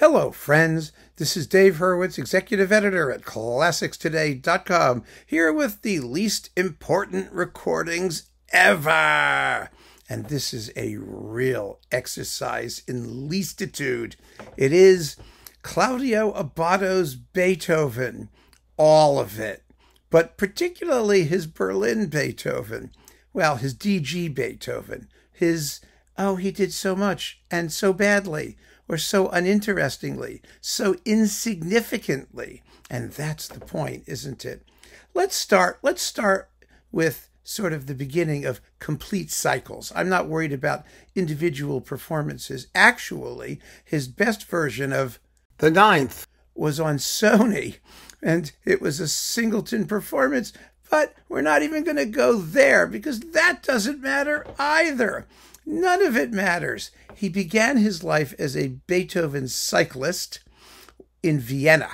Hello, friends. This is Dave Hurwitz, executive editor at ClassicsToday.com, here with the least important recordings ever. And this is a real exercise in leastitude. It is Claudio Abbado's Beethoven, all of it, but particularly his Berlin Beethoven. Well, his DG Beethoven, his, oh, he did so much and so badly or so uninterestingly, so insignificantly. And that's the point, isn't it? Let's start, let's start with sort of the beginning of complete cycles. I'm not worried about individual performances. Actually, his best version of The Ninth was on Sony, and it was a singleton performance. But we're not even going to go there because that doesn't matter either. None of it matters. He began his life as a Beethoven cyclist in Vienna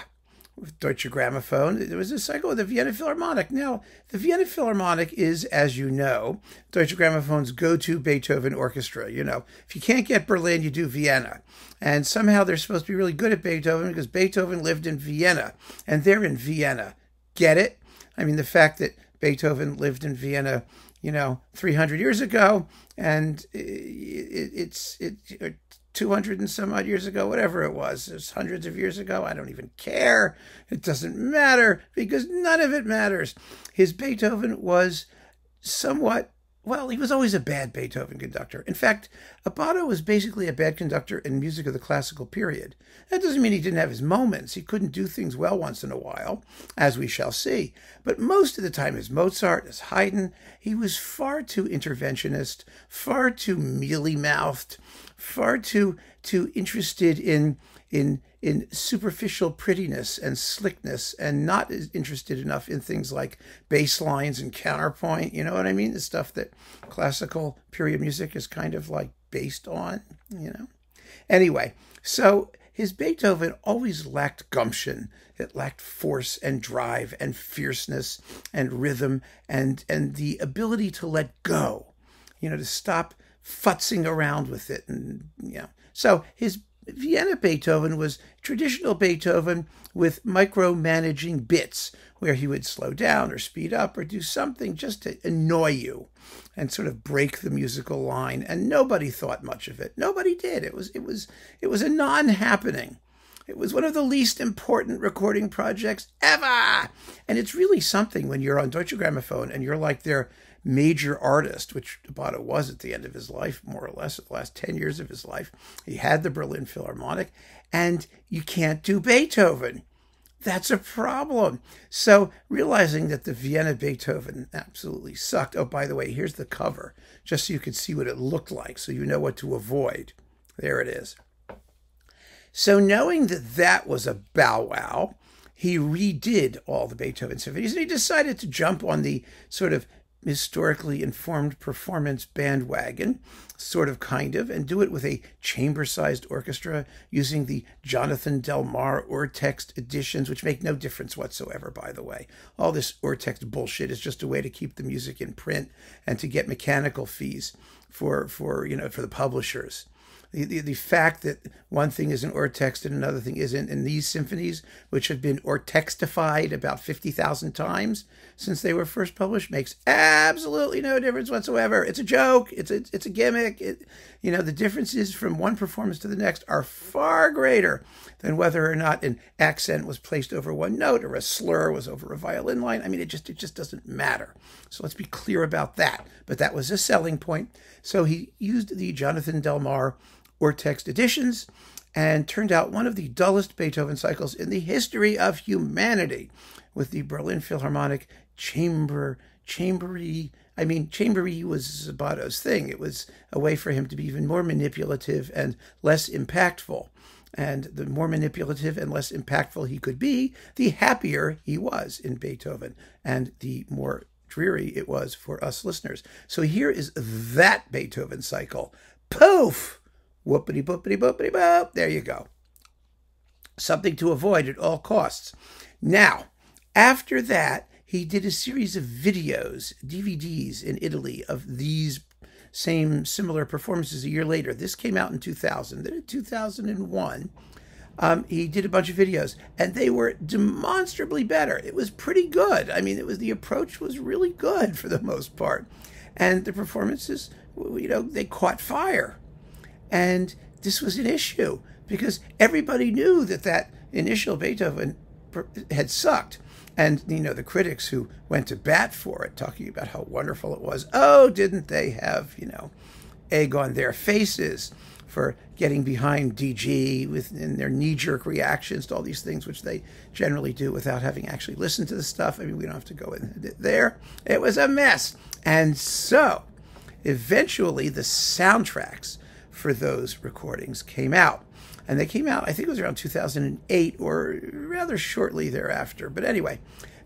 with Deutsche Grammophon. There was a cycle with the Vienna Philharmonic. Now, the Vienna Philharmonic is, as you know, Deutsche Grammophon's go to Beethoven orchestra. You know, if you can't get Berlin, you do Vienna. And somehow they're supposed to be really good at Beethoven because Beethoven lived in Vienna and they're in Vienna. Get it? I mean, the fact that Beethoven lived in Vienna you know, 300 years ago, and it, it's it, 200 and some odd years ago, whatever it was, it was hundreds of years ago. I don't even care. It doesn't matter because none of it matters. His Beethoven was somewhat well, he was always a bad Beethoven conductor. In fact, Abbado was basically a bad conductor in music of the classical period. That doesn't mean he didn't have his moments. He couldn't do things well once in a while, as we shall see. But most of the time, as Mozart, as Haydn, he was far too interventionist, far too mealy mouthed, far too too interested in in in superficial prettiness and slickness and not interested enough in things like bass lines and counterpoint. You know what I mean? The stuff that classical period music is kind of like based on, you know? Anyway, so his Beethoven always lacked gumption. It lacked force and drive and fierceness and rhythm and, and the ability to let go, you know, to stop futzing around with it. And, you know, so his Vienna Beethoven was traditional Beethoven with micromanaging bits where he would slow down or speed up or do something just to annoy you and sort of break the musical line. And nobody thought much of it. Nobody did. It was it was it was a non-happening. It was one of the least important recording projects ever. And it's really something when you're on Deutsche Grammophon and you're like their major artist, which Abbado was at the end of his life, more or less, the last 10 years of his life. He had the Berlin Philharmonic, and you can't do Beethoven. That's a problem. So, realizing that the Vienna Beethoven absolutely sucked. Oh, by the way, here's the cover, just so you could see what it looked like, so you know what to avoid. There it is. So, knowing that that was a bow wow, he redid all the Beethoven symphonies and he decided to jump on the sort of historically informed performance bandwagon, sort of kind of, and do it with a chamber sized orchestra using the Jonathan Del Delmar Urtext editions, which make no difference whatsoever, by the way. All this Urtext bullshit is just a way to keep the music in print and to get mechanical fees for, for you know, for the publishers the, the, the fact that one thing is an Urtext and another thing isn't in these symphonies, which have been Urtextified about 50,000 times since they were first published, makes absolutely no difference whatsoever. It's a joke. It's a, it's a gimmick. It, you know, the differences from one performance to the next are far greater than whether or not an accent was placed over one note or a slur was over a violin line. I mean, it just, it just doesn't matter. So let's be clear about that. But that was a selling point. So he used the Jonathan Urtext editions and turned out one of the dullest Beethoven cycles in the history of humanity with the Berlin Philharmonic chamber, chambery. I mean, chambery was Abbado's thing. It was a way for him to be even more manipulative and less impactful. And the more manipulative and less impactful he could be, the happier he was in Beethoven, and the more dreary it was for us listeners. So here is that Beethoven cycle. Poof! Whoopity boopity boopity boop. There you go. Something to avoid at all costs. Now, after that, he did a series of videos, DVDs in Italy of these same similar performances a year later. This came out in 2000. Then in 2001, um, he did a bunch of videos, and they were demonstrably better. It was pretty good. I mean, it was the approach was really good for the most part, and the performances, you know, they caught fire, and this was an issue because everybody knew that that initial Beethoven had sucked. And, you know, the critics who went to bat for it, talking about how wonderful it was, oh, didn't they have, you know, egg on their faces for getting behind DG with in their knee-jerk reactions to all these things, which they generally do without having actually listened to the stuff. I mean, we don't have to go in there. It was a mess. And so, eventually, the soundtracks for those recordings came out. And they came out, I think it was around 2008 or rather shortly thereafter. But anyway,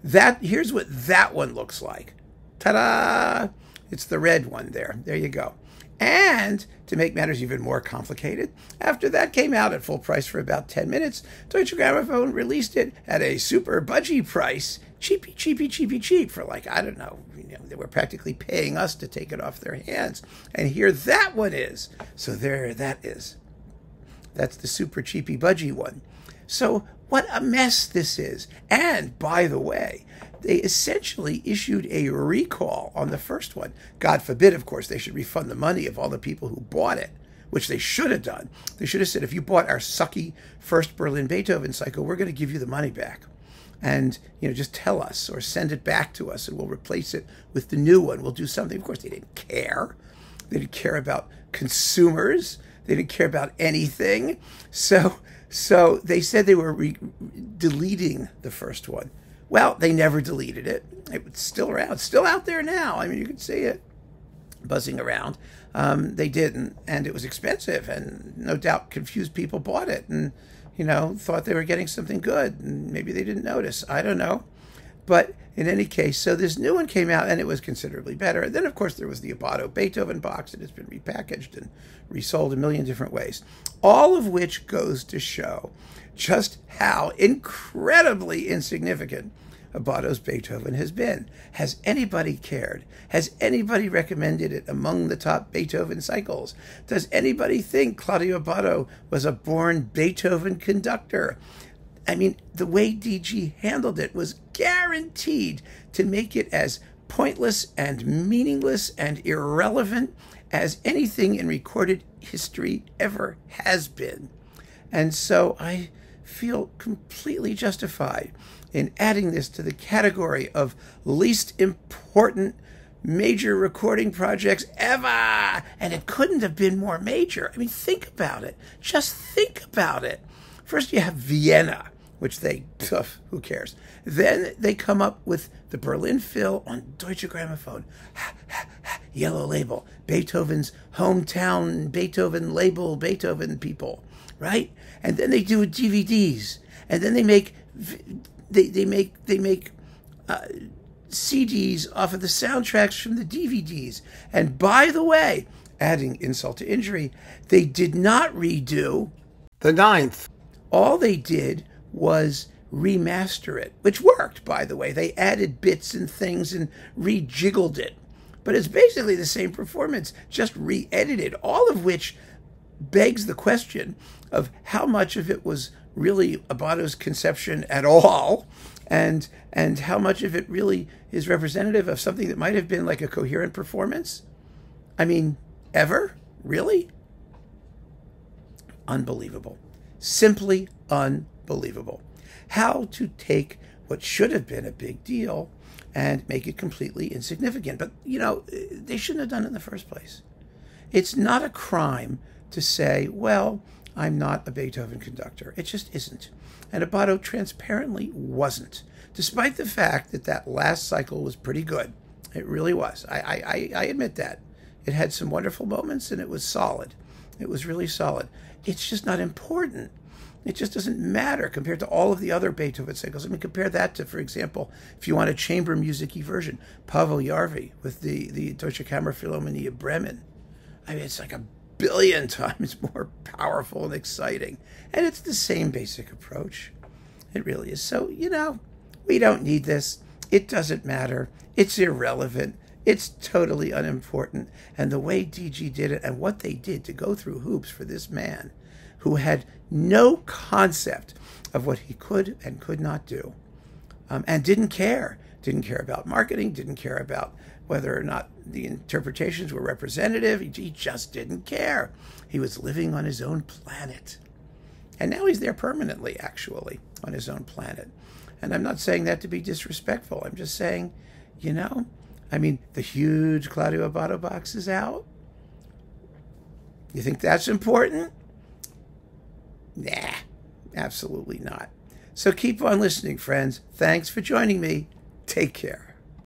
that here's what that one looks like. Ta-da! It's the red one there. There you go. And to make matters even more complicated, after that came out at full price for about 10 minutes, Deutsche Grammophon released it at a super budgie price, cheapy, cheapy, cheapy, cheap, for like, I don't know, you know, they were practically paying us to take it off their hands. And here that one is. So there that is. That's the super cheapy budgie one. So what a mess this is. And by the way, they essentially issued a recall on the first one. God forbid, of course, they should refund the money of all the people who bought it, which they should have done. They should have said, if you bought our sucky first Berlin Beethoven cycle, we're going to give you the money back. And, you know, just tell us or send it back to us and we'll replace it with the new one. We'll do something. Of course, they didn't care. They didn't care about consumers. They didn't care about anything. So, so they said they were re- deleting the first one. Well, they never deleted it. It's still around. It's still out there now. I mean, you can see it buzzing around. Um, they didn't, and it was expensive, and no doubt confused people bought it and, you know, thought they were getting something good, and maybe they didn't notice. I don't know. But in any case, so this new one came out and it was considerably better. And then, of course, there was the Abbado Beethoven box that has been repackaged and resold a million different ways. All of which goes to show just how incredibly insignificant Abbado's Beethoven has been. Has anybody cared? Has anybody recommended it among the top Beethoven cycles? Does anybody think Claudio Abbado was a born Beethoven conductor? I mean, the way DG handled it was guaranteed to make it as pointless and meaningless and irrelevant as anything in recorded history ever has been. And so I feel completely justified in adding this to the category of least important major recording projects ever. And it couldn't have been more major. I mean, think about it. Just think about it. First, you have Vienna, which they, who cares? Then they come up with the Berlin Phil on Deutsche Grammophon. Yellow label. Beethoven's hometown Beethoven label, Beethoven people, right? And then they do DVDs. And then they make, they, they make, they make, uh, CDs off of the soundtracks from the DVDs. And by the way, adding insult to injury, they did not redo the ninth. All they did was remaster it, which worked, by the way. They added bits and things and rejiggled it. But it's basically the same performance, just re edited, all of which begs the question of how much of it was really Abbado's conception at all, and and how much of it really is representative of something that might have been like a coherent performance. I mean, ever? Really? Unbelievable. Simply unbelievable. How to take what should have been a big deal and make it completely insignificant. But, you know, they shouldn't have done it in the first place. It's not a crime to say, well, I'm not a Beethoven conductor. It just isn't. And Abbado transparently wasn't, despite the fact that that last cycle was pretty good. It really was. I, I, I admit that. It had some wonderful moments and it was solid. It was really solid. It's just not important. It just doesn't matter compared to all of the other Beethoven cycles. I mean, compare that to, for example, if you want a chamber music version, Paavo Jarvi with the, the Deutsche Kammerphilharmonie of Bremen. I mean, it's like a billion times more powerful and exciting. And it's the same basic approach. It really is. So, you know, we don't need this. It doesn't matter. It's irrelevant. It's totally unimportant. And the way DG did it and what they did to go through hoops for this man who had no concept of what he could and could not do um, and didn't care. Didn't care about marketing, didn't care about whether or not the interpretations were representative. He, just didn't care. He was living on his own planet. And now he's there permanently, actually, on his own planet. And I'm not saying that to be disrespectful. I'm just saying, you know, I mean, the huge Claudio Abbado box is out. You think that's important? Nah, absolutely not. So keep on listening, friends. Thanks for joining me. Take care.